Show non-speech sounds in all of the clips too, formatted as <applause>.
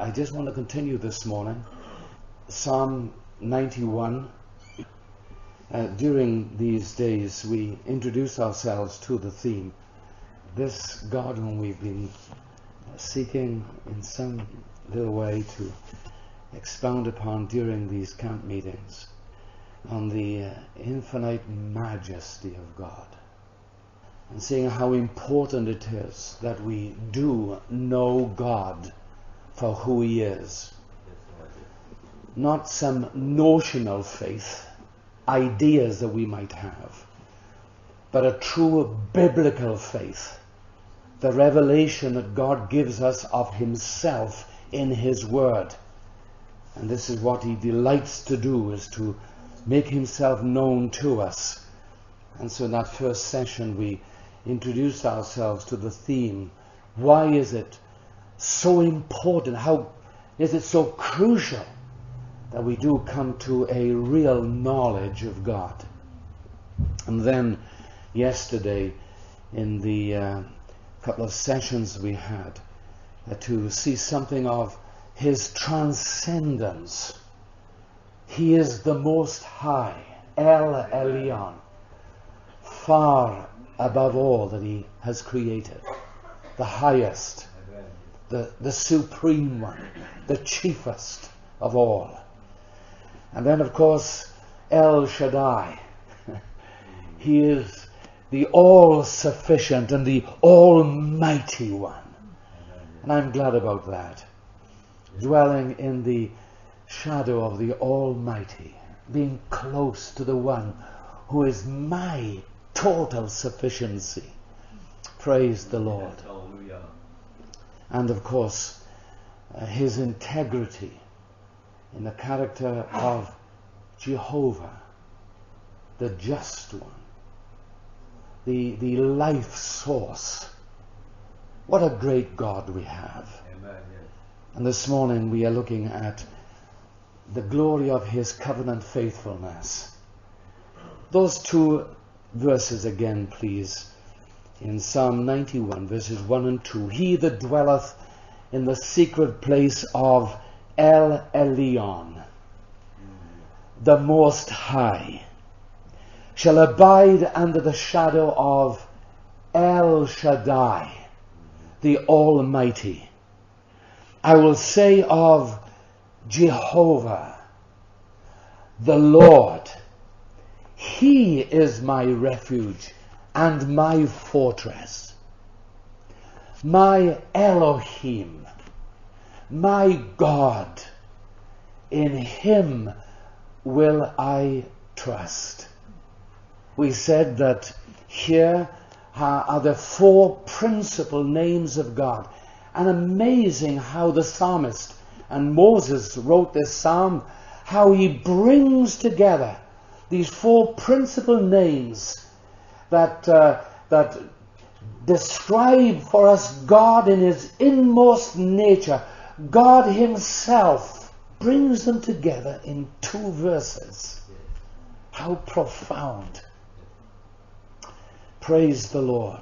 I just want to continue this morning. Psalm 91. Uh, during these days, we introduce ourselves to the theme. This God whom we've been seeking in some little way to expound upon during these camp meetings on the uh, infinite majesty of God and seeing how important it is that we do know God for who He is. Not some notional faith, ideas that we might have, but a true biblical faith. The revelation that God gives us of Himself in His Word. And this is what He delights to do, is to make Himself known to us. And so in that first session we introduced ourselves to the theme. Why is it so important? How is it so crucial that we do come to a real knowledge of God? And then yesterday, in the uh, couple of sessions we had, uh, to see something of His transcendence. He is the Most High, El Elyon, far above all that He has created, the highest, the, the supreme one, the chiefest of all. And then, of course, El Shaddai. <laughs> he is the all sufficient and the almighty one. And I'm glad about that. Dwelling in the shadow of the Almighty, being close to the one who is my total sufficiency. Praise the Lord. And of course, uh, his integrity in the character of Jehovah, the just one, the, the life source. What a great God we have. Amen. Yes. And this morning we are looking at the glory of his covenant faithfulness. Those two verses again, please. In Psalm 91, verses 1 and 2. He that dwelleth in the secret place of El Elyon, the Most High, shall abide under the shadow of El Shaddai, the Almighty. I will say of Jehovah, the Lord, He is my refuge and my fortress, my Elohim, my God. In Him will I trust. We said that here are the four principal names of God. And amazing how the psalmist and Moses wrote this psalm, how he brings together these four principal names that, uh, that describe for us God in his inmost nature. God himself brings them together in two verses. How profound. Praise the Lord.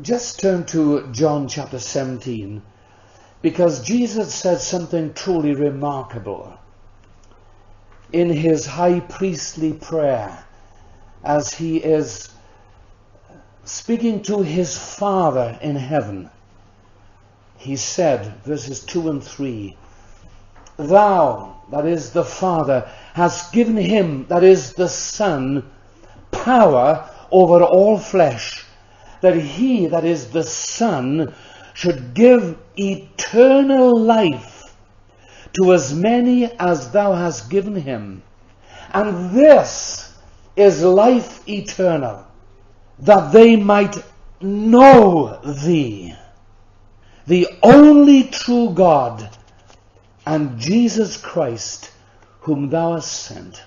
Just turn to John chapter 17 because Jesus said something truly remarkable in his high priestly prayer as he is speaking to his Father in heaven. He said, verses 2 and 3, Thou, that is the Father, hast given him, that is the Son, power over all flesh, that he, that is the Son, should give eternal life to as many as thou hast given him. And this is life eternal, that they might know thee, the only true God, and Jesus Christ, whom thou hast sent.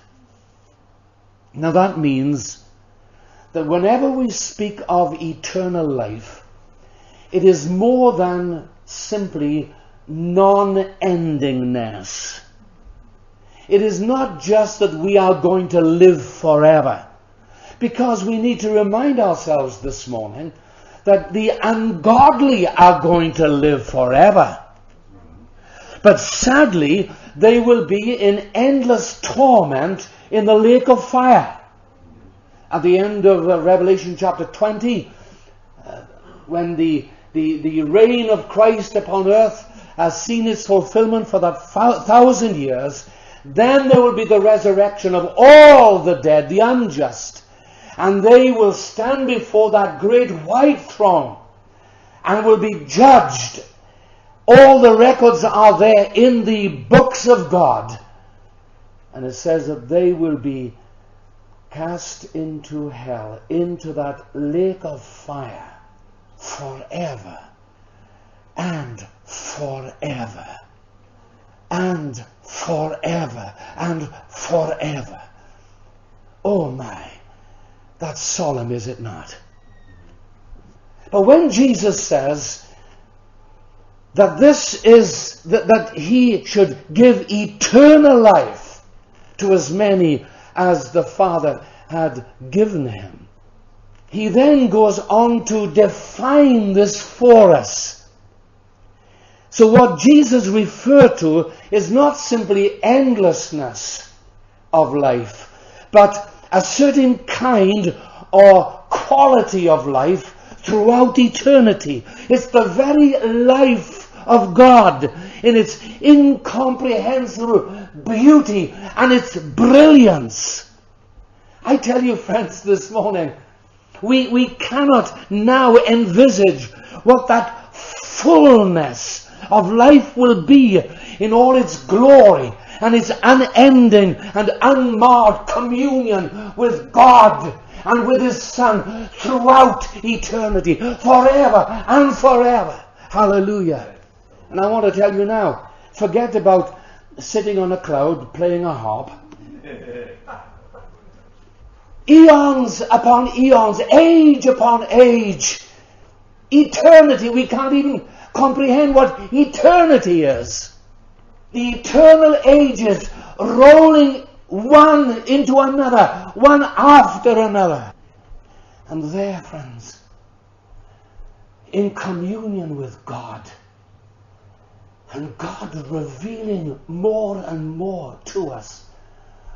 Now that means that whenever we speak of eternal life, it is more than simply non-endingness. It is not just that we are going to live forever, because we need to remind ourselves this morning that the ungodly are going to live forever. But sadly, they will be in endless torment in the lake of fire. At the end of uh, Revelation chapter 20, uh, when the, the, the reign of Christ upon earth has seen its fulfillment for that thousand years, then there will be the resurrection of all the dead, the unjust, and they will stand before that great white throne and will be judged. All the records are there in the books of God. And it says that they will be cast into hell, into that lake of fire, forever and forever and forever and forever. Oh my, that's solemn, is it not? But when Jesus says that this is, that, that he should give eternal life to as many as the Father had given him, he then goes on to define this for us. So what Jesus referred to is not simply endlessness of life, but a certain kind or quality of life throughout eternity. It's the very life of God in its incomprehensible beauty and its brilliance. I tell you, friends, this morning, we, we cannot now envisage what that fullness of life will be in all its glory and its unending and unmarred communion with God and with His Son throughout eternity, forever and forever. Hallelujah. And I want to tell you now, forget about sitting on a cloud playing a harp. eons upon eons, age upon age, eternity, we can't even comprehend what eternity is. The eternal ages rolling one into another, one after another. And there, friends, in communion with God, and God revealing more and more to us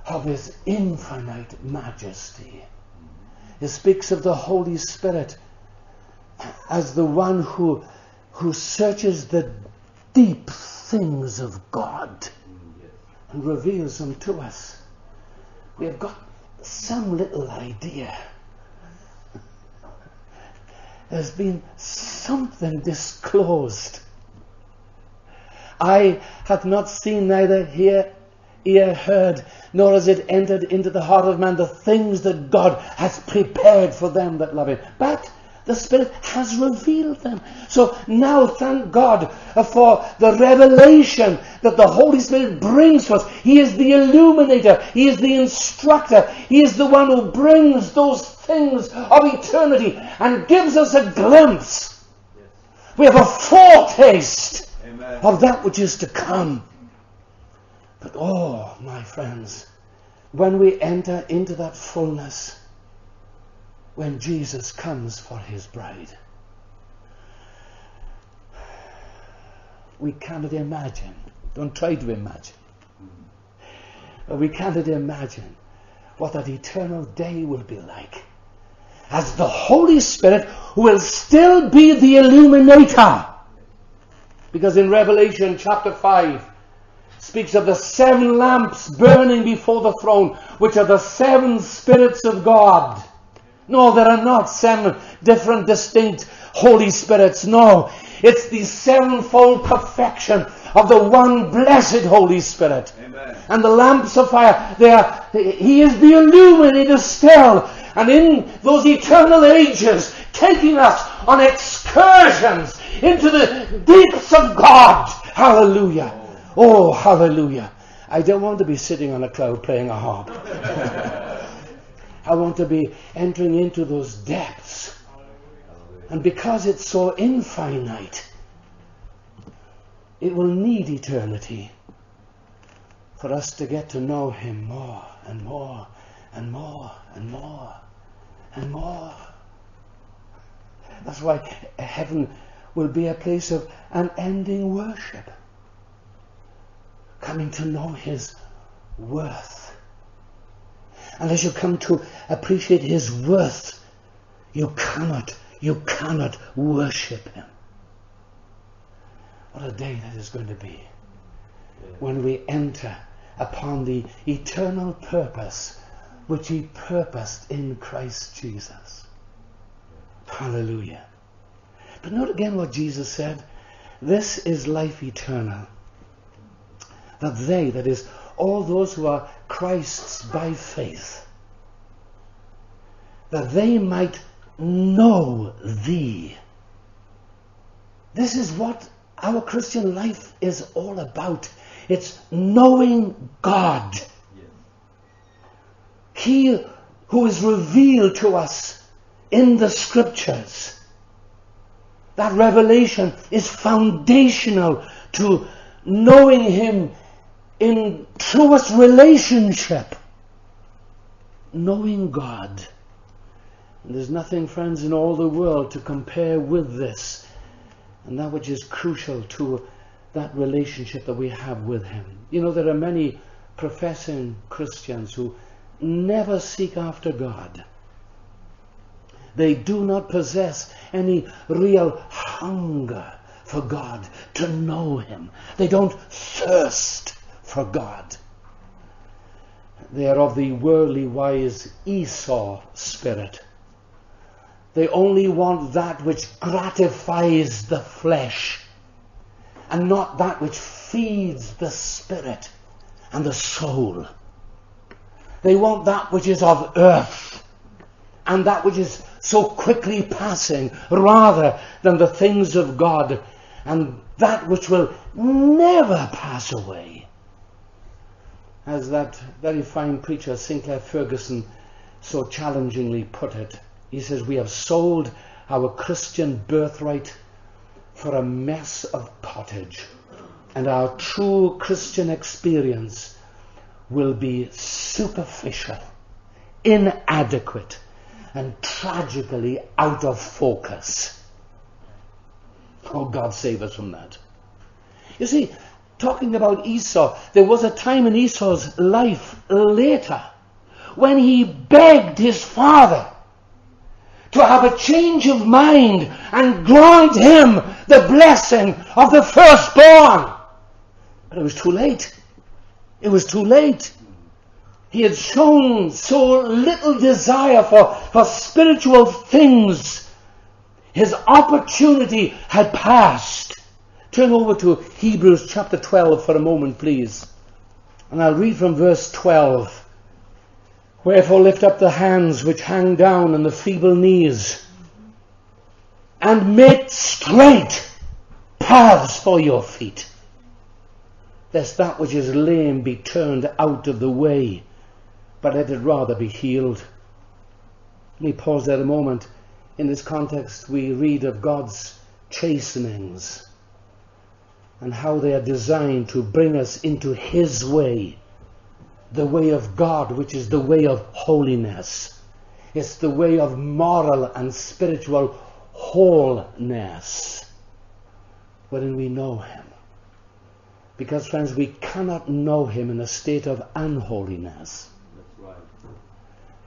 of His infinite majesty. He speaks of the Holy Spirit as the one who who searches the deep things of God and reveals them to us. We have got some little idea. There's been something disclosed. Eye hath not seen, neither hear, ear heard, nor has it entered into the heart of man the things that God has prepared for them that love him. But the Spirit has revealed them. So now thank God uh, for the revelation that the Holy Spirit brings to us. He is the illuminator. He is the instructor. He is the one who brings those things of eternity and gives us a glimpse. We have a foretaste Amen. of that which is to come. But oh, my friends, when we enter into that fullness, when Jesus comes for his bride. We cannot imagine. Don't try to imagine. But we cannot imagine what that eternal day will be like. As the Holy Spirit will still be the illuminator. Because in Revelation chapter 5, speaks of the seven lamps burning before the throne, which are the seven spirits of God. No, there are not seven different distinct Holy Spirits. No, it's the sevenfold perfection of the one blessed Holy Spirit. Amen. And the lamps of fire, they are, He is the illuminator still. And in those eternal ages, taking us on excursions into the deeps of God. Hallelujah. Oh, oh hallelujah. I don't want to be sitting on a cloud playing a harp. <laughs> I want to be entering into those depths. And because it's so infinite, it will need eternity for us to get to know Him more and more and more and more and more. That's why heaven will be a place of unending worship. coming to know His worth. Unless you come to appreciate His worth, you cannot, you cannot worship Him. What a day that is going to be when we enter upon the eternal purpose which He purposed in Christ Jesus. Hallelujah. But note again what Jesus said. This is life eternal. That they, that is, all those who are Christ's by faith, that they might know thee. This is what our Christian life is all about. It's knowing God. He who is revealed to us in the scriptures. That revelation is foundational to knowing Him in truest relationship. Knowing God. And there's nothing, friends, in all the world to compare with this. And that which is crucial to that relationship that we have with Him. You know, there are many professing Christians who never seek after God. They do not possess any real hunger for God, to know Him. They don't thirst for God. They are of the worldly wise Esau spirit. They only want that which gratifies the flesh and not that which feeds the spirit and the soul. They want that which is of earth and that which is so quickly passing rather than the things of God and that which will never pass away. As that very fine preacher Sinclair Ferguson so challengingly put it, he says, We have sold our Christian birthright for a mess of pottage, and our true Christian experience will be superficial, inadequate, and tragically out of focus. Oh, God save us from that. You see, talking about Esau, there was a time in Esau's life later when he begged his father to have a change of mind and grant him the blessing of the firstborn. But it was too late. It was too late. He had shown so little desire for, for spiritual things. His opportunity had passed. Turn over to Hebrews chapter 12 for a moment, please. And I'll read from verse 12. Wherefore lift up the hands which hang down and the feeble knees, and make straight paths for your feet, lest that which is lame be turned out of the way, but let it rather be healed. Let me pause there a moment. In this context, we read of God's chastenings and how they are designed to bring us into His way the way of God, which is the way of holiness. It's the way of moral and spiritual wholeness wherein we know Him. Because, friends, we cannot know Him in a state of unholiness. That's right.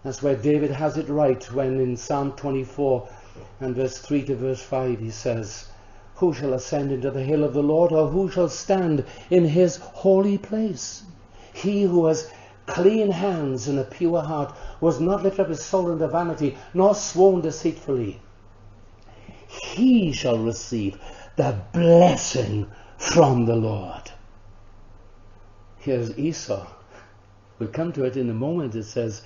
That's where David has it right when in Psalm 24 and verse 3 to verse 5 he says, Who shall ascend into the hill of the Lord, or who shall stand in his holy place? He who has clean hands and a pure heart, who has not lifted up his soul into vanity, nor sworn deceitfully. He shall receive the blessing from the Lord. Here's Esau. We'll come to it in a moment. It says,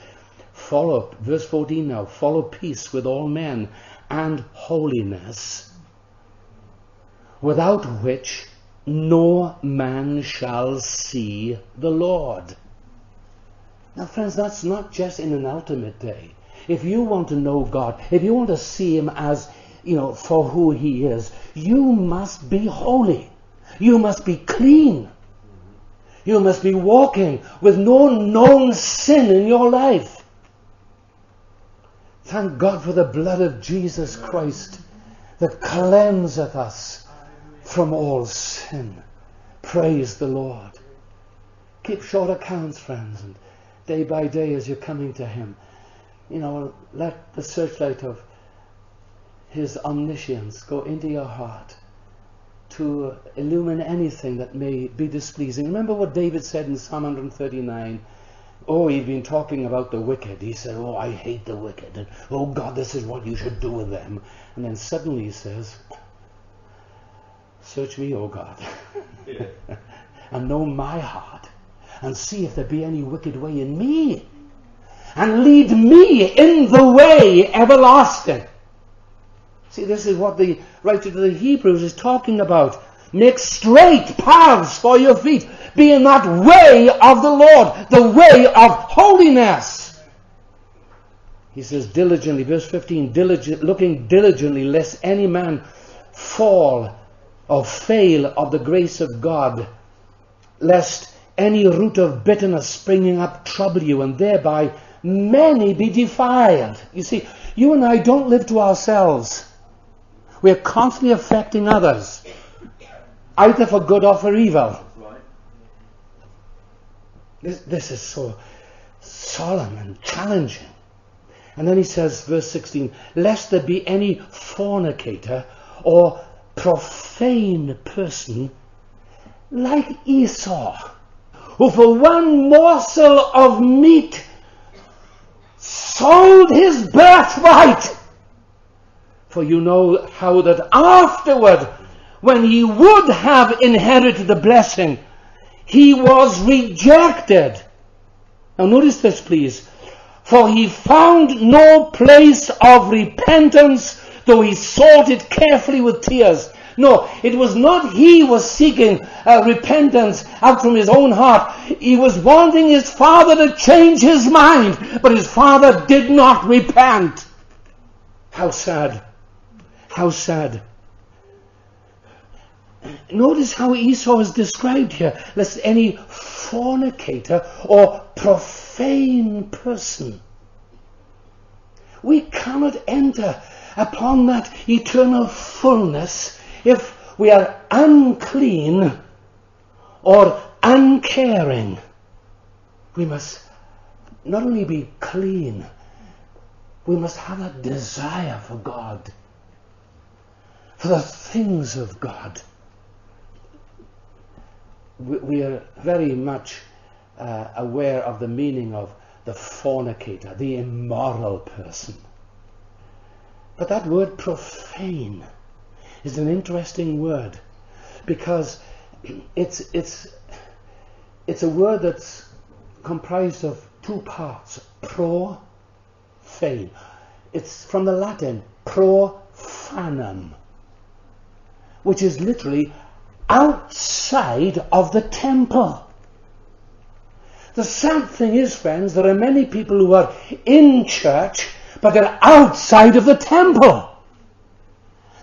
follow, verse 14 now, follow peace with all men and holiness, without which no man shall see the Lord. Now, friends, that's not just in an ultimate day. If you want to know God, if you want to see Him as, you know, for who He is, you must be holy. You must be clean. You must be walking with no known sin in your life. Thank God for the blood of Jesus Christ that cleanseth us from all sin. Praise the Lord. keep short accounts, friends, and day by day as you're coming to Him, you know, let the searchlight of His omniscience go into your heart to illumine anything that may be displeasing. Remember what David said in Psalm 139? Oh, he'd been talking about the wicked. He said, Oh, I hate the wicked. And, oh, God, this is what you should do with them. And then suddenly he says, Search me, O God, <laughs> <laughs> and know my heart, and see if there be any wicked way in me, and lead me in the way everlasting. See, this is what the writer to the Hebrews is talking about. Make straight paths for your feet. Be in that way of the Lord, the way of holiness. He says diligently, verse 15, diligent, looking diligently lest any man fall or fail of the grace of God, lest any root of bitterness springing up trouble you, and thereby many be defiled. You see, you and I don't live to ourselves. We're constantly affecting others, either for good or for evil. This, this is so solemn and challenging. And then he says, verse 16, lest there be any fornicator or profane person like Esau, who for one morsel of meat sold his birthright. For you know how that afterward, when he would have inherited the blessing, he was rejected. Now notice this please. For he found no place of repentance though he sought it carefully with tears. No, it was not he was seeking uh, repentance out from his own heart. He was wanting his father to change his mind, but his father did not repent. How sad. How sad. Notice how Esau is described here. Lest any fornicator or profane person. We cannot enter upon that eternal fullness if we are unclean or uncaring. We must not only be clean, we must have a desire for God, for the things of God. We are very much uh, aware of the meaning of the fornicator, the immoral person. But that word profane is an interesting word because it's, it's, it's a word that's comprised of two parts. Pro, fane. It's from the Latin profanum, which is literally outside of the temple. The sad thing is, friends, there are many people who are in church but they're outside of the temple.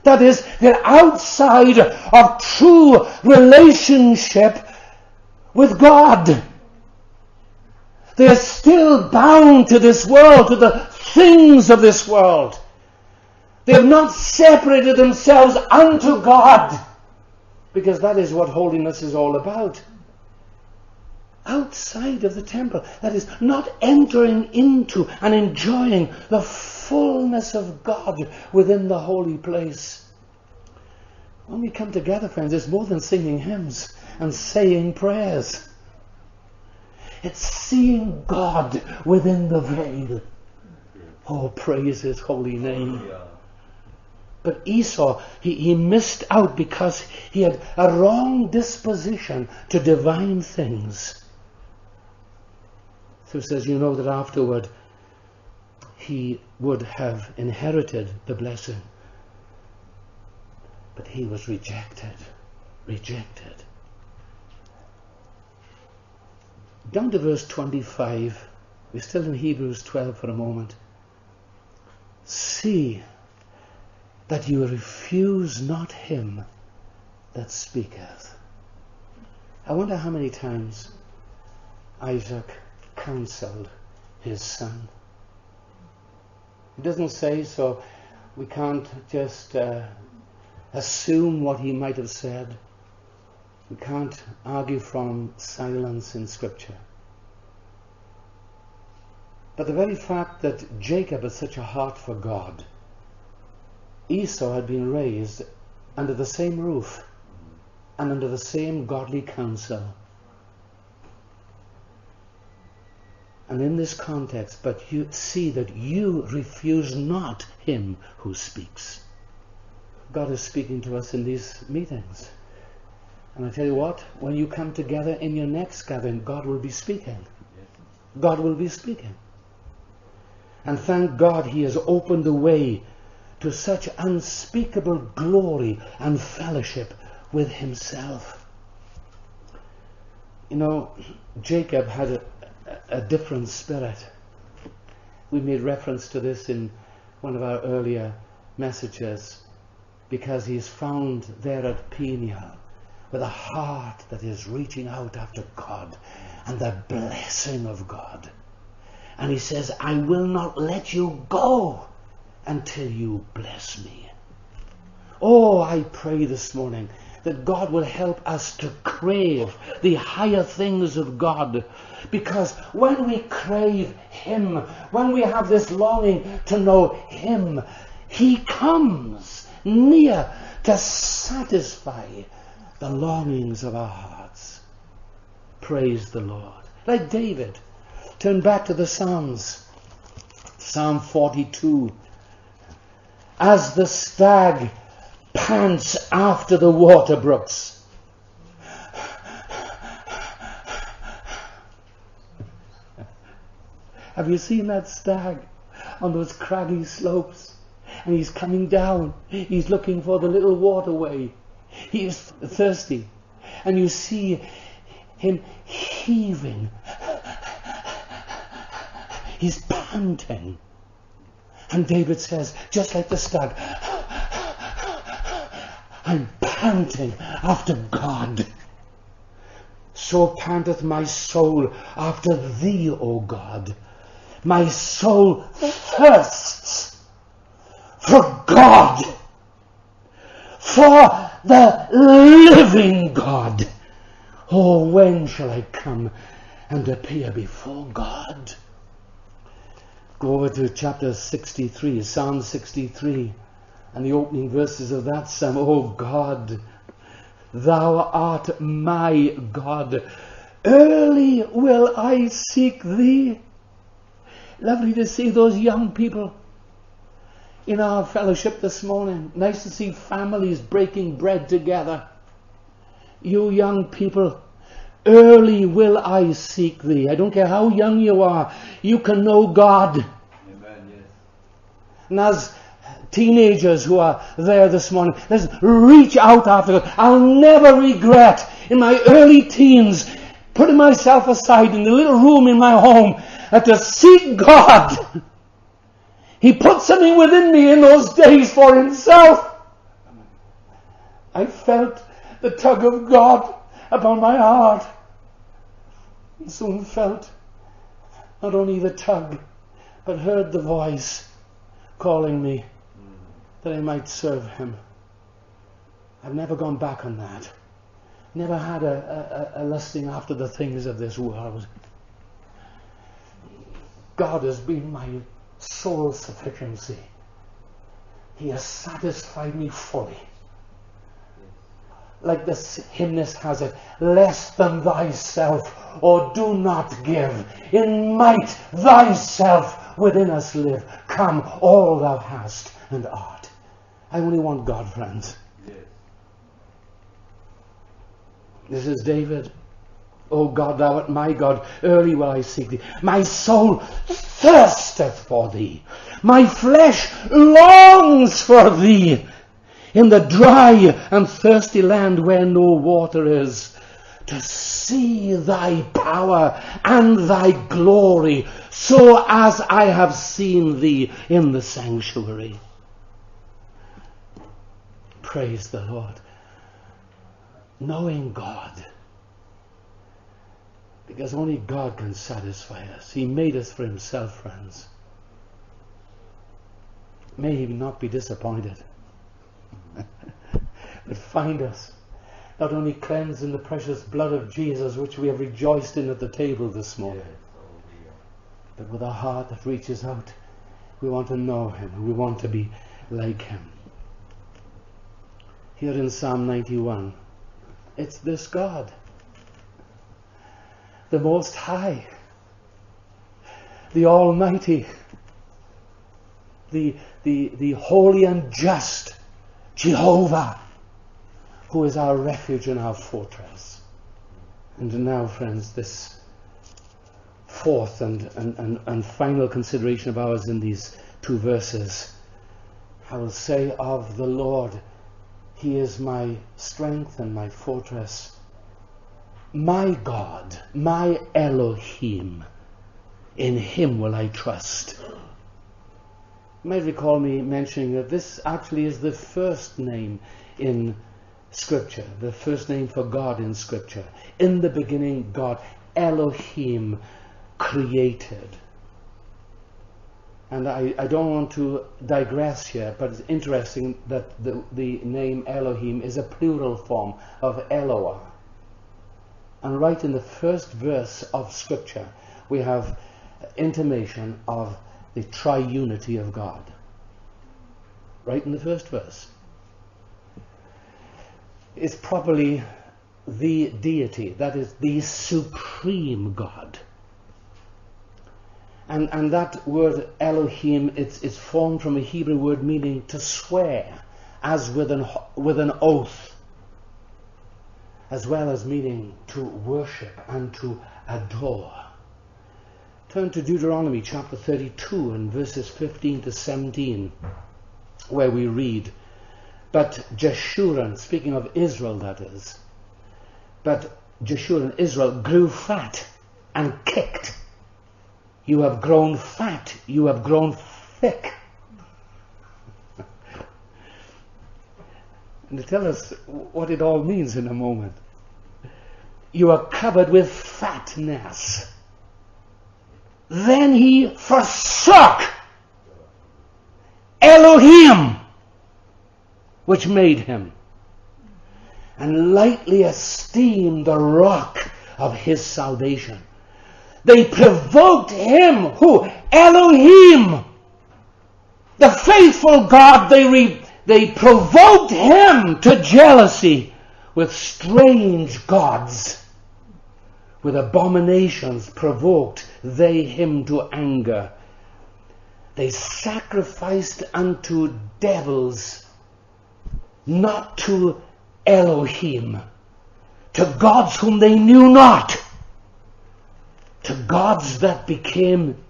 That is, they're outside of true relationship with God. They're still bound to this world, to the things of this world. They have not separated themselves unto God, because that is what holiness is all about outside of the temple. That is, not entering into and enjoying the fullness of God within the holy place. When we come together, friends, it's more than singing hymns and saying prayers. It's seeing God within the veil. Oh, praise his holy name. But Esau, he, he missed out because he had a wrong disposition to divine things who says, You know that afterward he would have inherited the blessing. But he was rejected. Rejected. Down to verse 25. We're still in Hebrews 12 for a moment. See that you refuse not him that speaketh. I wonder how many times Isaac counseled his son. He doesn't say so we can't just uh, assume what he might have said. We can't argue from silence in Scripture. But the very fact that Jacob had such a heart for God, Esau had been raised under the same roof and under the same godly counsel. And in this context, but you see that you refuse not him who speaks. God is speaking to us in these meetings. And I tell you what, when you come together in your next gathering, God will be speaking. God will be speaking. And thank God he has opened the way to such unspeakable glory and fellowship with himself. You know, Jacob had a, a different spirit. We made reference to this in one of our earlier messages because he is found there at Peniel with a heart that is reaching out after God and the blessing of God. And he says, I will not let you go until you bless me. Oh, I pray this morning that God will help us to crave the higher things of God. Because when we crave Him, when we have this longing to know Him, He comes near to satisfy the longings of our hearts. Praise the Lord. Like David. Turn back to the Psalms. Psalm 42. As the stag pants after the water brooks. Have you seen that stag on those craggy slopes? And he's coming down. He's looking for the little waterway. He is thirsty. And you see him heaving. He's panting. And David says, just like the stag, I'm panting after God. So panteth my soul after thee, O God. My soul thirsts for God, for the living God. Oh, when shall I come and appear before God? Go over to chapter 63, Psalm 63 and the opening verses of that psalm. Oh God, thou art my God. Early will I seek thee. Lovely to see those young people in our fellowship this morning. Nice to see families breaking bread together. You young people, early will I seek thee. I don't care how young you are, you can know God. Amen, yes. And as teenagers who are there this morning. Let's reach out after God. I'll never regret in my early teens putting myself aside in the little room in my home and to seek God. He put something within me in those days for himself. I felt the tug of God upon my heart. And soon felt not only the tug, but heard the voice calling me that I might serve him. I've never gone back on that. Never had a, a, a lusting after the things of this world. God has been my sole sufficiency. He has satisfied me fully. Like this hymnist has it, less than thyself, or do not give. In might thyself within us live. Come, all thou hast and art. I only want God, friends. Yes. This is David. O God, thou art my God, early will I seek thee. My soul thirsteth for thee. My flesh longs for thee in the dry and thirsty land where no water is, to see thy power and thy glory, so as I have seen thee in the sanctuary. Praise the Lord. Knowing God. Because only God can satisfy us. He made us for himself, friends. May he not be disappointed. <laughs> but find us not only cleansed in the precious blood of Jesus, which we have rejoiced in at the table this morning, oh, but with a heart that reaches out. We want to know Him. We want to be like Him. Here in Psalm 91, it's this God, the Most High, the Almighty, the, the, the holy and just Jehovah, who is our refuge and our fortress. And now, friends, this fourth and, and, and, and final consideration of ours in these two verses. I will say of the Lord, He is my strength and my fortress, my God, my Elohim. In Him will I trust. You might recall me mentioning that this actually is the first name in Scripture, the first name for God in Scripture. In the beginning, God, Elohim, created. And I, I don't want to digress here, but it's interesting that the, the name Elohim is a plural form of Eloah. And right in the first verse of Scripture, we have intimation of the triunity of God. Right in the first verse. It's probably the deity, that is the supreme God. And, and that word Elohim, it's, it's formed from a Hebrew word meaning to swear, as with an, with an oath, as well as meaning to worship and to adore. Turn to Deuteronomy chapter 32 and verses 15 to 17, where we read, But Jeshurun, speaking of Israel that is, but Jeshurun, Israel, grew fat and kicked you have grown fat. You have grown thick. <laughs> and tell us what it all means in a moment. You are covered with fatness. Then he forsook Elohim, which made him, and lightly esteemed the rock of his salvation. They provoked him, who? Elohim. The faithful God, they, re, they provoked him to jealousy with strange gods. With abominations provoked they him to anger. They sacrificed unto devils, not to Elohim, to gods whom they knew not to gods that became,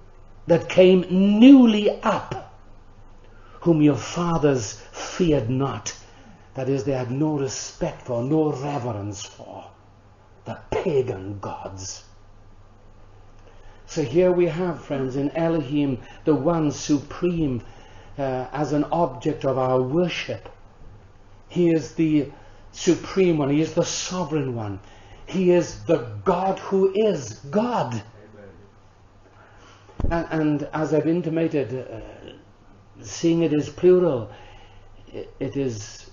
that came newly up, whom your fathers feared not. That is, they had no respect for, no reverence for. The pagan gods. So here we have, friends, in Elohim, the one supreme uh, as an object of our worship. He is the supreme one. He is the sovereign one. He is the God who is God. And, and, as I've intimated, uh, seeing it as plural, it, it is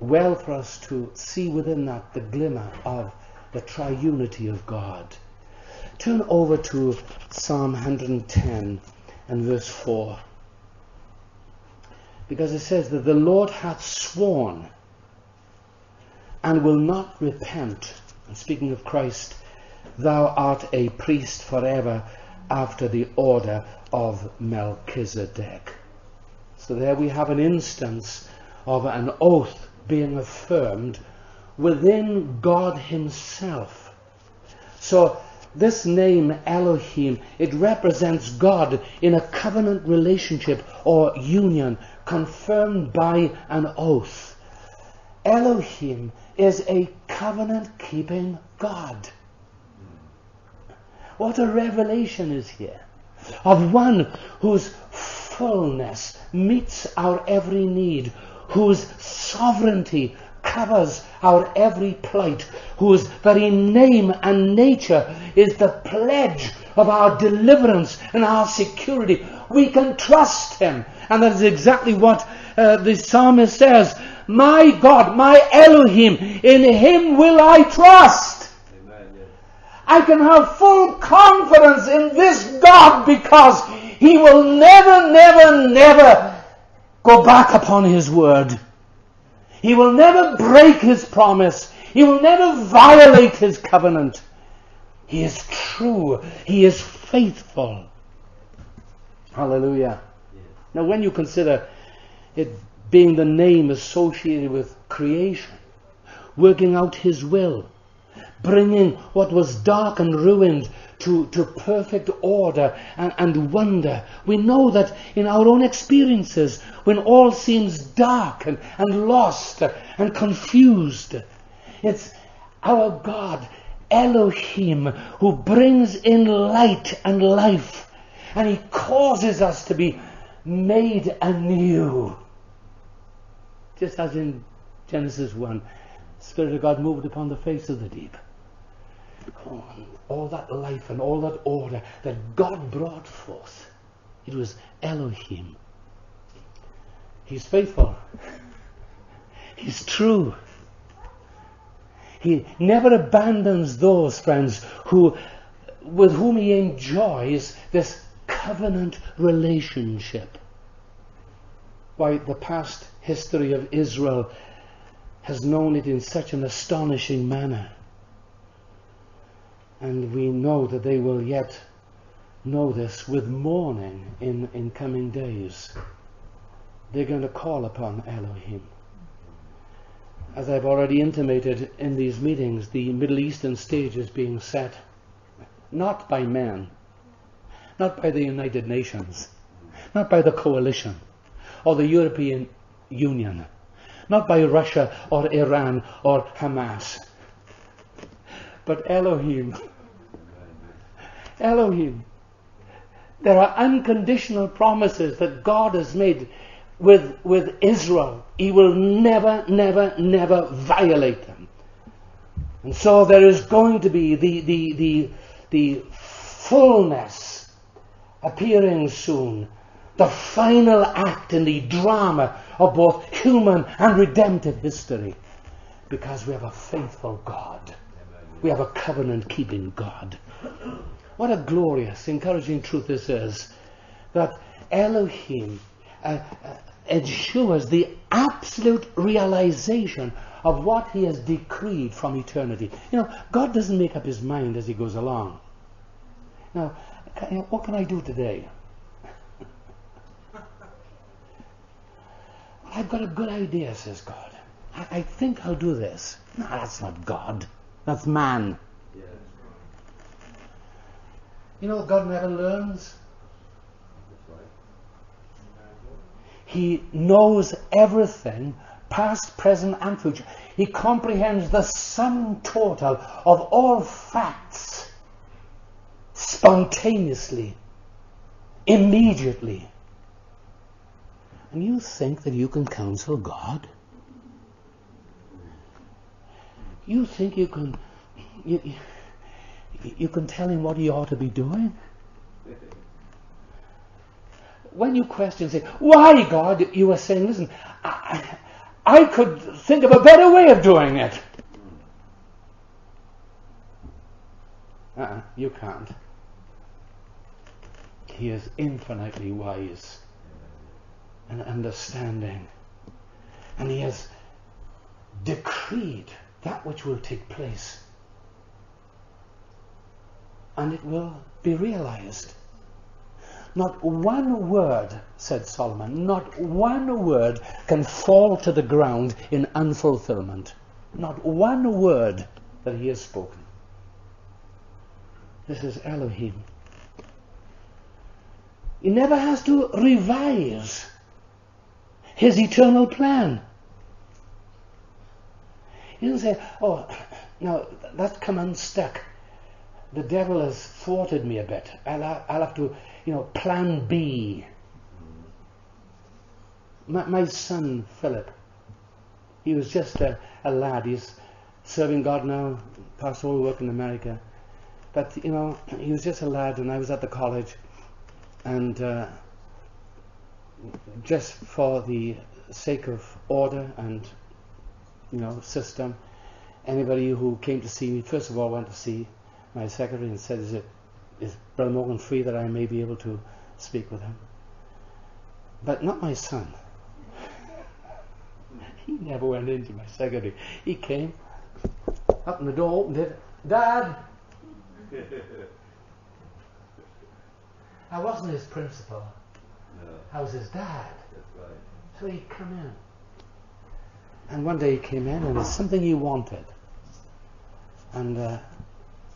well for us to see within that the glimmer of the triunity of God. Turn over to Psalm 110 and verse 4. Because it says that the Lord hath sworn and will not repent and speaking of Christ, thou art a priest forever after the order of Melchizedek. So there we have an instance of an oath being affirmed within God Himself. So this name Elohim, it represents God in a covenant relationship or union confirmed by an oath. Elohim is a covenant keeping God. What a revelation is here of one whose fullness meets our every need, whose sovereignty covers our every plight, whose very name and nature is the pledge of our deliverance and our security. We can trust him. And that is exactly what uh, the psalmist says my God, my Elohim, in Him will I trust. I can have full confidence in this God because He will never, never, never go back upon His word. He will never break His promise. He will never violate His covenant. He is true. He is faithful. Hallelujah. Now, when you consider it being the name associated with creation, working out His will, bringing what was dark and ruined to, to perfect order and, and wonder. We know that in our own experiences, when all seems dark and, and lost and confused, it's our God, Elohim, who brings in light and life, and He causes us to be made anew. Just as in Genesis 1, the Spirit of God moved upon the face of the deep. All that life and all that order that God brought forth. It was Elohim. He's faithful. He's true. He never abandons those friends who, with whom he enjoys this covenant relationship. Why, the past history of Israel has known it in such an astonishing manner. And we know that they will yet know this with mourning in, in coming days. They're going to call upon Elohim. As I've already intimated in these meetings, the Middle Eastern stage is being set not by men, not by the United Nations, not by the coalition or the European Union, not by Russia or Iran or Hamas, but Elohim. Elohim. There are unconditional promises that God has made with, with Israel. He will never, never, never violate them. And so there is going to be the, the, the, the fullness appearing soon. The final act in the drama of both human and redemptive history. Because we have a faithful God. We have a covenant keeping God. What a glorious, encouraging truth this is that Elohim uh, uh, ensures the absolute realization of what he has decreed from eternity. You know, God doesn't make up his mind as he goes along. Now, what can I do today? <laughs> I've got a good idea, says God. I, I think I'll do this. No, that's not God. That's man. You know, God never learns. He knows everything, past, present, and future. He comprehends the sum total of all facts spontaneously, immediately. And you think that you can counsel God? You think you can you, you can tell him what he ought to be doing? When you question, say, why God, you are saying, listen, I, I could think of a better way of doing it. Uh-uh, you can't. He is infinitely wise and understanding. And he has decreed that which will take place. And it will be realized. Not one word, said Solomon, not one word can fall to the ground in unfulfillment. Not one word that he has spoken. This is Elohim. He never has to revise his eternal plan. He doesn't say, oh, now that's come unstuck. The devil has thwarted me a bit. I'll, I'll have to, you know, plan B. My, my son, Philip, he was just a, a lad. He's serving God now, pastoral work in America. But, you know, he was just a lad and I was at the college and uh, just for the sake of order and you know system, anybody who came to see me first of all went to see my secretary and said, "Is it is Brother Morgan free that I may be able to speak with him?" But not my son. <laughs> he never went into my secretary. He came up in the door, opened it. Dad. I wasn't his principal. No, I was his dad. right. So he'd come in. And one day he came in and it's something he wanted. And uh,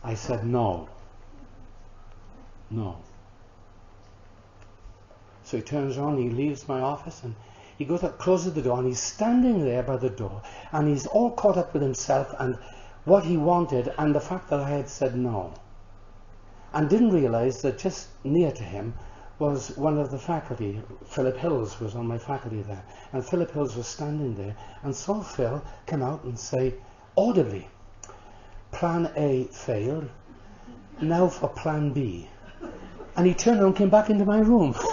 I said, no. No. So he turns around, he leaves my office, and he goes up, closes the door, and he's standing there by the door, and he's all caught up with himself and what he wanted, and the fact that I had said no. And didn't realize that just near to him was one of the faculty. Philip Hills was on my faculty there. And Philip Hills was standing there and saw Phil come out and say audibly, Plan A failed, now for Plan B. And he turned around and came back into my room. <laughs>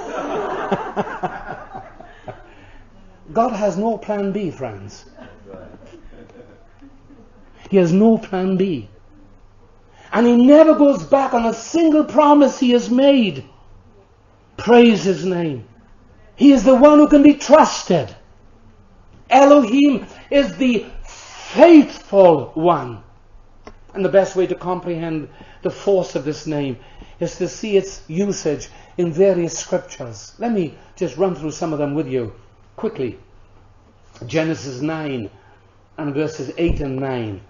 God has no plan B, friends. He has no plan B. And he never goes back on a single promise he has made. Praise his name. He is the one who can be trusted. Elohim is the faithful one. And the best way to comprehend the force of this name is to see its usage in various scriptures. Let me just run through some of them with you quickly. Genesis 9 and verses 8 and 9.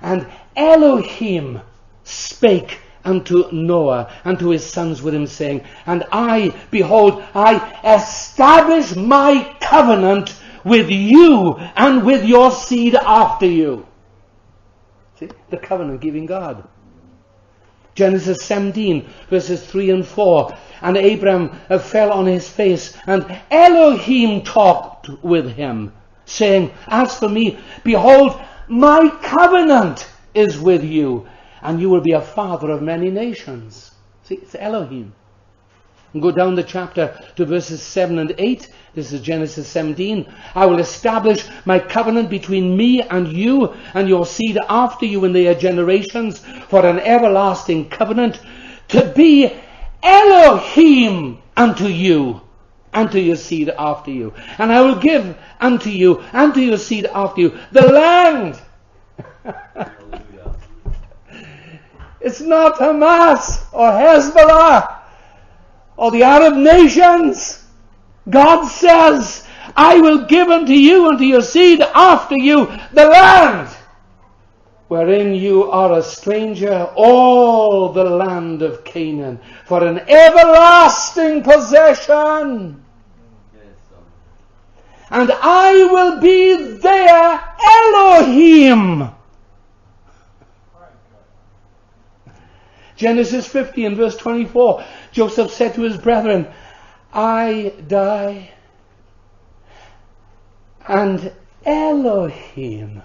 And Elohim spake unto Noah and to his sons with him, saying, And I, behold, I establish my covenant with you and with your seed after you. See, the covenant giving God. Genesis 17, verses 3 and 4. And Abram uh, fell on his face, and Elohim talked with him, saying, As for me, behold, my covenant is with you, and you will be a father of many nations. See, it's Elohim. Go down the chapter to verses 7 and 8. This is Genesis 17. I will establish my covenant between me and you and your seed after you in their generations for an everlasting covenant to be Elohim unto you and to your seed after you. And I will give unto you and to your seed after you the land. <laughs> It's not Hamas or Hezbollah or the Arab nations. God says, I will give unto you and to your seed after you the land wherein you are a stranger, all the land of Canaan, for an everlasting possession. And I will be their Elohim. Genesis 50 and verse 24, Joseph said to his brethren, I die, and Elohim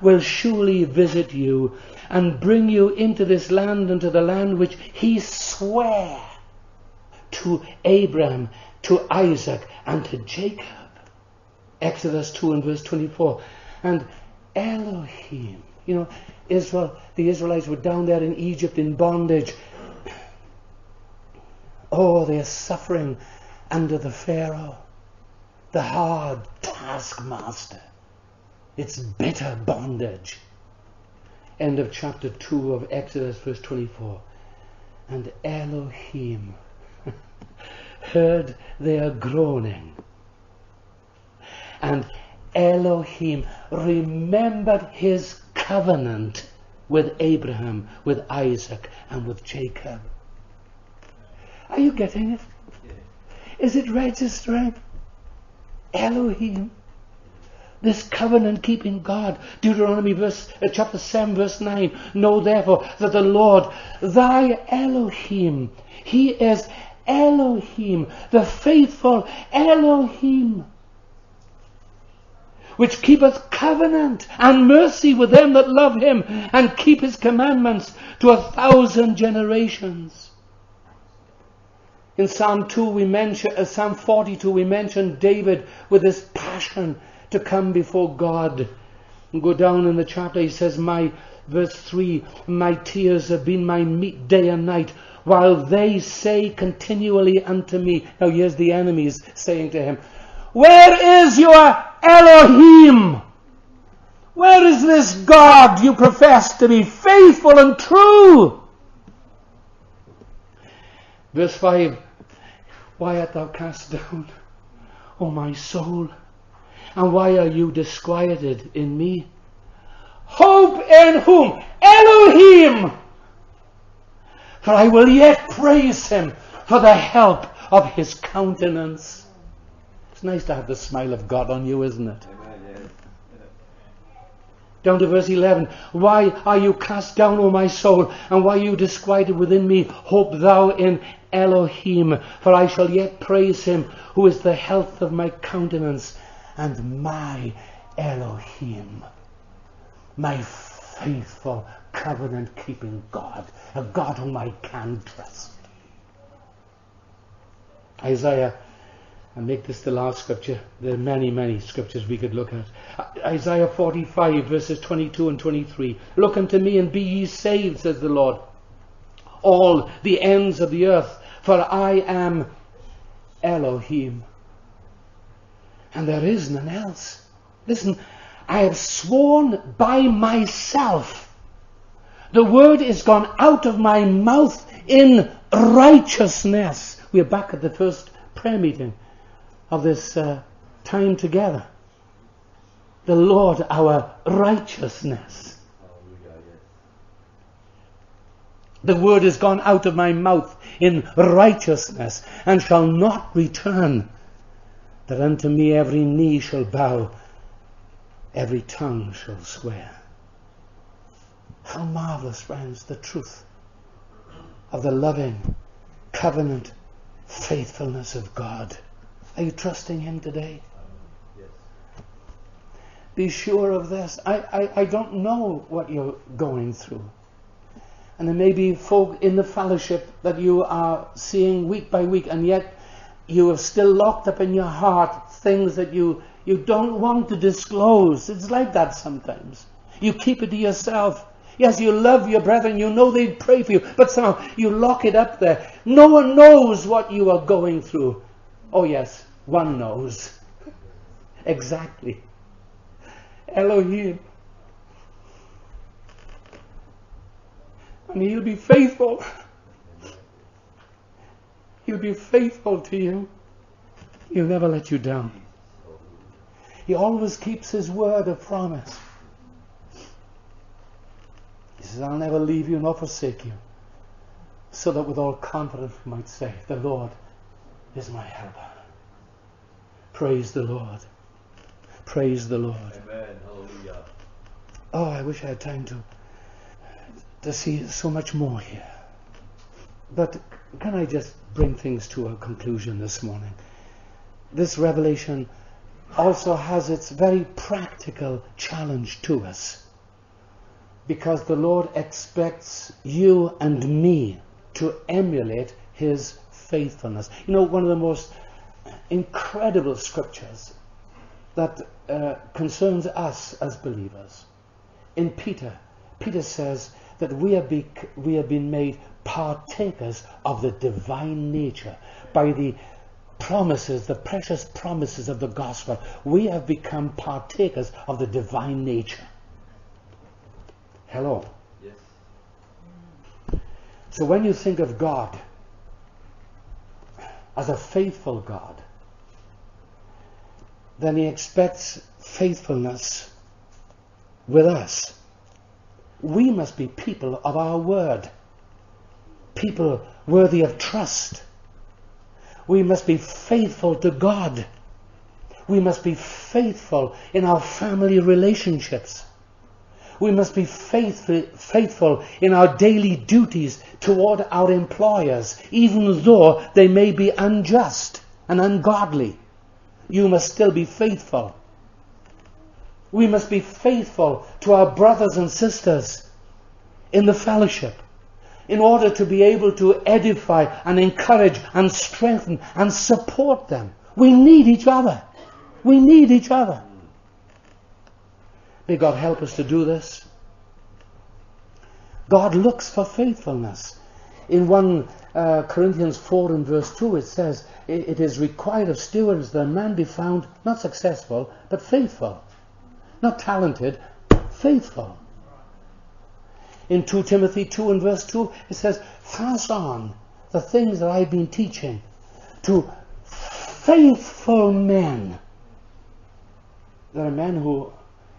will surely visit you and bring you into this land, into the land which he sware to Abraham, to Isaac, and to Jacob. Exodus 2 and verse 24. And Elohim, you know, Israel, the Israelites were down there in Egypt in bondage. Oh, they're suffering under the Pharaoh, the hard taskmaster. It's bitter bondage. End of chapter 2 of Exodus, verse 24. And Elohim <laughs> heard their groaning. And Elohim remembered his covenant with Abraham, with Isaac, and with Jacob. Are you getting it? Is it registering? Elohim. This covenant keeping God. Deuteronomy verse, uh, chapter 7 verse 9. Know therefore that the Lord, thy Elohim, he is Elohim, the faithful Elohim, which keepeth covenant and mercy with them that love him and keep his commandments to a thousand generations. In Psalm 2 we mention, uh, Psalm 42 we mention David with his passion to come before God. And go down in the chapter, he says, My, verse 3, my tears have been my meat day and night, while they say continually unto me. Now here's the enemies saying to him, Where is your Elohim? Where is this God you profess to be faithful and true? Verse 5 Why art thou cast down, O my soul? And why are you disquieted in me? Hope in whom? Elohim! For I will yet praise him for the help of his countenance. It's nice to have the smile of God on you, isn't it? Down to verse 11. Why are you cast down, O my soul? And why are you disquieted within me? Hope thou in Elohim, for I shall yet praise him, who is the health of my countenance and my Elohim. My faithful covenant keeping God, a God whom I can trust. Isaiah, and make this the last scripture. There are many, many scriptures we could look at. Isaiah 45, verses 22 and 23. Look unto me and be ye saved, says the Lord, all the ends of the earth, for I am Elohim. And there is none else. Listen, I have sworn by myself. The word is gone out of my mouth in righteousness. We're back at the first prayer meeting of this uh, time together. The Lord, our righteousness. The word is gone out of my mouth in righteousness and shall not return, that unto me every knee shall bow, every tongue shall swear. How marvelous, friends, the truth of the loving covenant faithfulness of God. Are you trusting Him today? Yes. Be sure of this. I, I, I don't know what you're going through. And there may be folk in the fellowship that you are seeing week by week, and yet you have still locked up in your heart things that you, you don't want to disclose. It's like that sometimes. You keep it to yourself. Yes, you love your brethren, you know they pray for you, but somehow you lock it up there. No one knows what you are going through. Oh, yes, one knows. Exactly. Elohim. And he'll be faithful. He'll be faithful to you. He'll never let you down. He always keeps his word of promise. He says, I'll never leave you nor forsake you. So that with all confidence we might say, The Lord is my helper. Praise the Lord. Praise the Lord. Amen. Hallelujah. Oh, I wish I had time to to see so much more here. But can I just bring things to a conclusion this morning? This revelation also has its very practical challenge to us. Because the Lord expects you and me to emulate His faithfulness. You know, one of the most incredible scriptures that uh, concerns us as believers. In Peter, Peter says that we have, bec- we have been made partakers of the divine nature by the promises, the precious promises of the gospel. We have become partakers of the divine nature. Hello. Yes. So when you think of God as a faithful God, then He expects faithfulness with us. We must be people of our word, people worthy of trust. We must be faithful to God. We must be faithful in our family relationships. We must be faithful, faithful in our daily duties toward our employers, even though they may be unjust and ungodly. You must still be faithful. We must be faithful to our brothers and sisters in the fellowship. in order to be able to edify and encourage and strengthen and support them. We need each other. We need each other. May God help us to do this. God looks for faithfulness. In 1 uh, Corinthians 4 and verse 2, it says, It is required of stewards that a man be found not successful, but faithful. Not talented, faithful. In 2 Timothy 2 and verse 2, it says, Pass on the things that I've been teaching to faithful men. There are men who,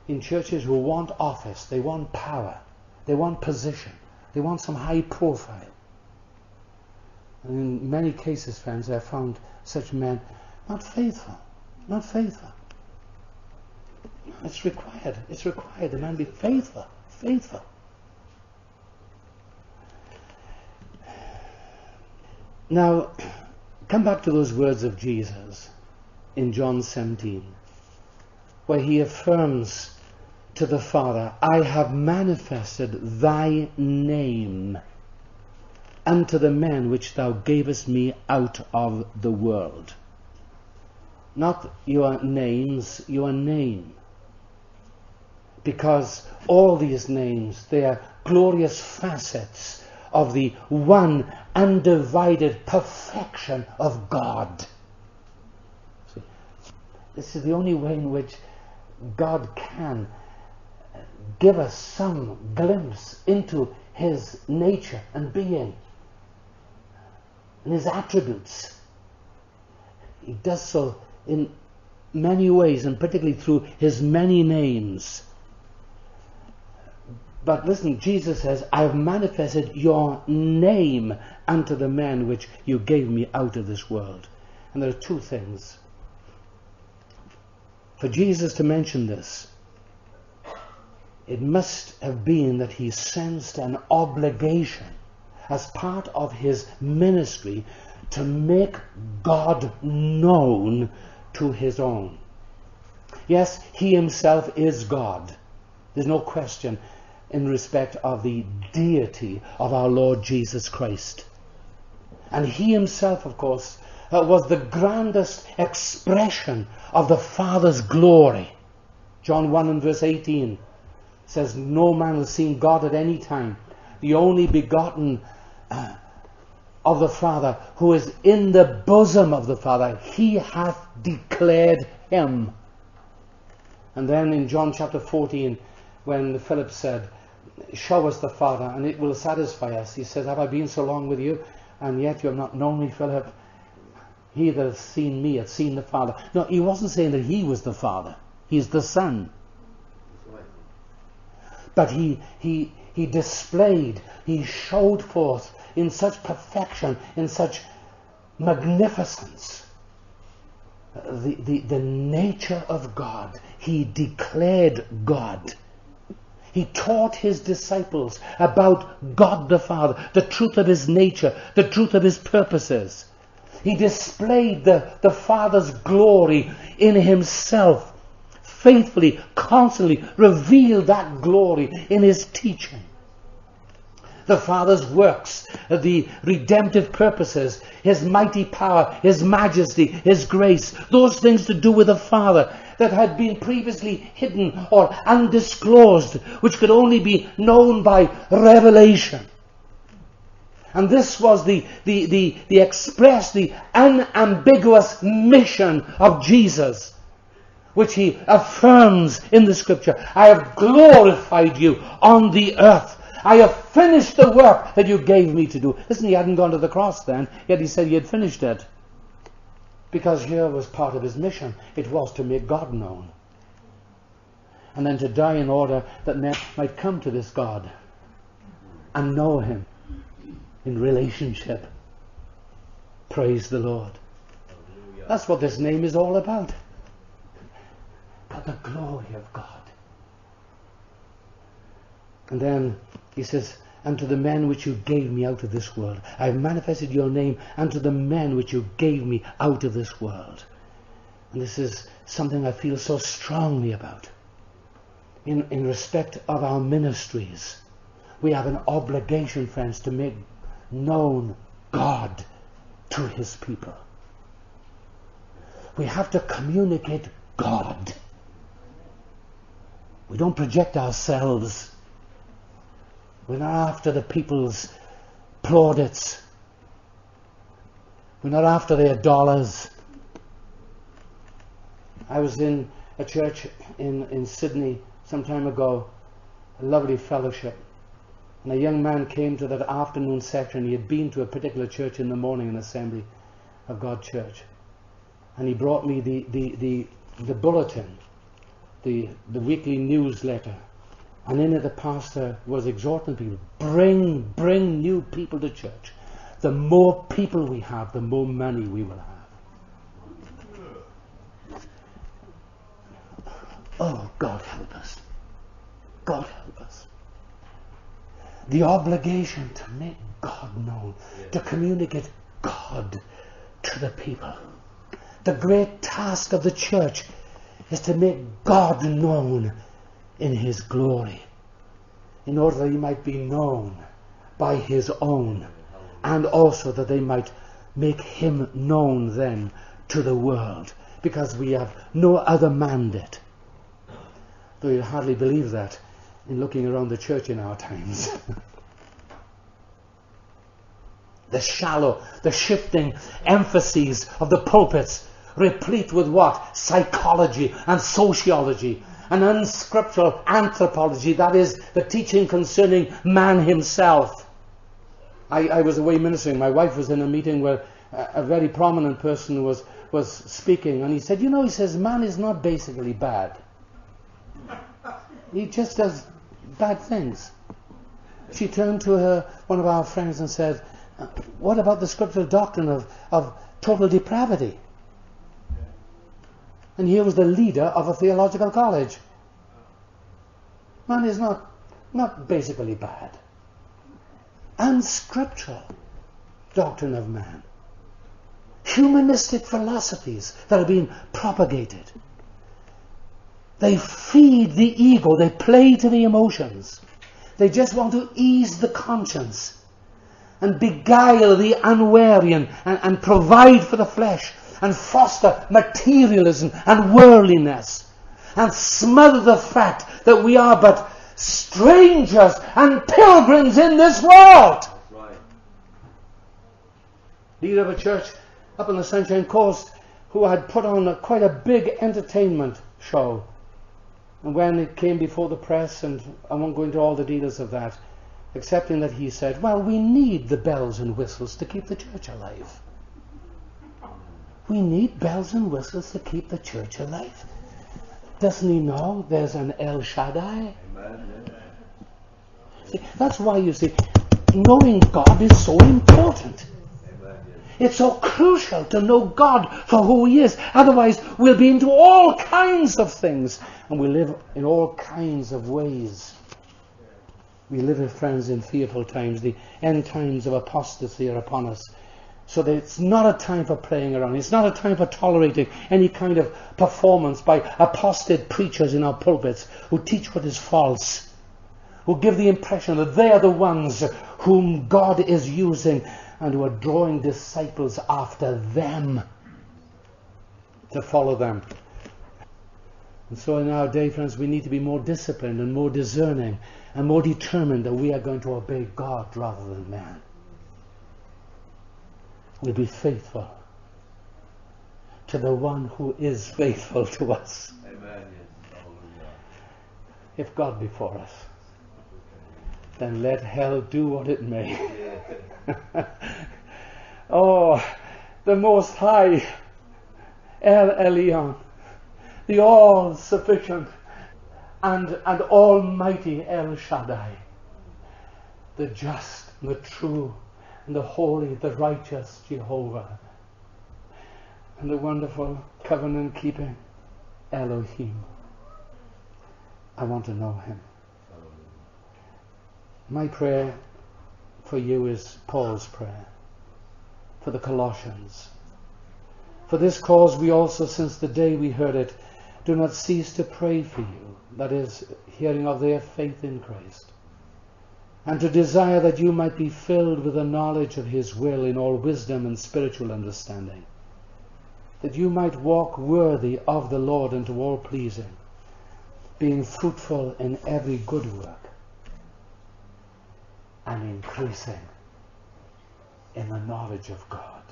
in churches, who want office, they want power, they want position, they want some high profile. And in many cases, friends, I found such men not faithful, not faithful. It's required. It's required. The man be faithful, faithful. Now, come back to those words of Jesus in John 17, where he affirms to the Father, I have manifested thy name unto the men which thou gavest me out of the world. Not your names, your name. Because all these names, they are glorious facets of the one undivided perfection of God. See, this is the only way in which God can give us some glimpse into his nature and being and his attributes. He does so in many ways, and particularly through his many names. But listen, Jesus says, I have manifested your name unto the men which you gave me out of this world. And there are two things. For Jesus to mention this, it must have been that he sensed an obligation as part of his ministry to make God known to his own. Yes, he himself is God. There's no question in respect of the deity of our Lord Jesus Christ. And he himself, of course, uh, was the grandest expression of the Father's glory. John 1 and verse 18 says, No man has seen God at any time. The only begotten uh, of the Father, who is in the bosom of the Father, he hath declared him. And then in John chapter 14, when Philip said, Show us the Father, and it will satisfy us. He says, Have I been so long with you, and yet you have not known me, Philip? He that hath seen me hath seen the Father. No, he wasn't saying that he was the Father. He's the Son. But he, he, he displayed, he showed forth in such perfection, in such magnificence, the, the, the nature of God. He declared God. He taught his disciples about God the Father, the truth of his nature, the truth of his purposes. He displayed the, the Father's glory in himself, faithfully, constantly revealed that glory in his teaching. The Father's works, the redemptive purposes, his mighty power, his majesty, his grace, those things to do with the Father that had been previously hidden or undisclosed, which could only be known by revelation. And this was the, the, the, the express, the unambiguous mission of Jesus, which he affirms in the scripture. I have glorified you on the earth. I have finished the work that you gave me to do. Listen, he hadn't gone to the cross then, yet he said he had finished it. Because here was part of his mission. It was to make God known. And then to die in order that men might come to this God and know him in relationship. Praise the Lord. That's what this name is all about. But the glory of God. And then he says, unto the men which you gave me out of this world. I have manifested your name unto the men which you gave me out of this world. And this is something I feel so strongly about in, in respect of our ministries. we have an obligation, friends, to make known God to his people. We have to communicate God. We don't project ourselves. We're not after the people's plaudits. We're not after their dollars. I was in a church in, in Sydney some time ago, a lovely fellowship. And a young man came to that afternoon section. He had been to a particular church in the morning, an assembly of God church. And he brought me the, the, the, the bulletin, the, the weekly newsletter. And in it, the pastor was exhorting people bring, bring new people to church. The more people we have, the more money we will have. Oh, God help us. God help us. The obligation to make God known, to communicate God to the people. The great task of the church is to make God known in His glory, in order that He might be known by His own, and also that they might make Him known then to the world, because we have no other mandate. Though you'd hardly believe that in looking around the church in our times. <laughs> the shallow, the shifting emphases of the pulpits, replete with what? Psychology and sociology and unscriptural anthropology, that is, the teaching concerning man himself. I, I was away ministering. My wife was in a meeting where a, a very prominent person was, was speaking, and he said, You know, he says, man is not basically bad. He just does bad things. She turned to her, one of our friends, and said, uh, What about the scriptural doctrine of, of total depravity? And he was the leader of a theological college. Man is not, not basically bad. Unscriptural doctrine of man. Humanistic philosophies that are being propagated. They feed the ego, they play to the emotions. They just want to ease the conscience and beguile the unwary and, and, and provide for the flesh and foster materialism and worldliness and smother the fact that we are but strangers and pilgrims in this world. Right. Leader of a church up on the Sunshine Coast who had put on a, quite a big entertainment show. And when it came before the press, and I won't go into all the details of that, excepting that he said, Well, we need the bells and whistles to keep the church alive. We need bells and whistles to keep the church alive. Doesn't he know there's an El Shaddai? See, that's why you see, knowing God is so important. It's so crucial to know God for who He is. Otherwise, we'll be into all kinds of things and we live in all kinds of ways. We live, friends, in fearful times. The end times of apostasy are upon us. So that it's not a time for playing around. It's not a time for tolerating any kind of performance by apostate preachers in our pulpits who teach what is false, who give the impression that they are the ones whom God is using and who are drawing disciples after them to follow them. And so in our day, friends, we need to be more disciplined and more discerning and more determined that we are going to obey God rather than man. We'll be faithful to the one who is faithful to us. Amen. If God be for us, then let hell do what it may. <laughs> Oh, the Most High, El Elyon, the all sufficient and, and almighty El Shaddai, the just, the true, and the holy, the righteous Jehovah, and the wonderful covenant keeping Elohim. I want to know him. My prayer for you is Paul's prayer for the Colossians. For this cause we also, since the day we heard it, do not cease to pray for you, that is, hearing of their faith in Christ, and to desire that you might be filled with the knowledge of His will in all wisdom and spiritual understanding, that you might walk worthy of the Lord and to all pleasing, being fruitful in every good work and increasing in the knowledge of God.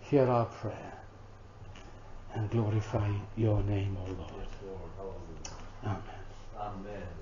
Hear our prayer and glorify your name, O Lord. Amen. hallelujah.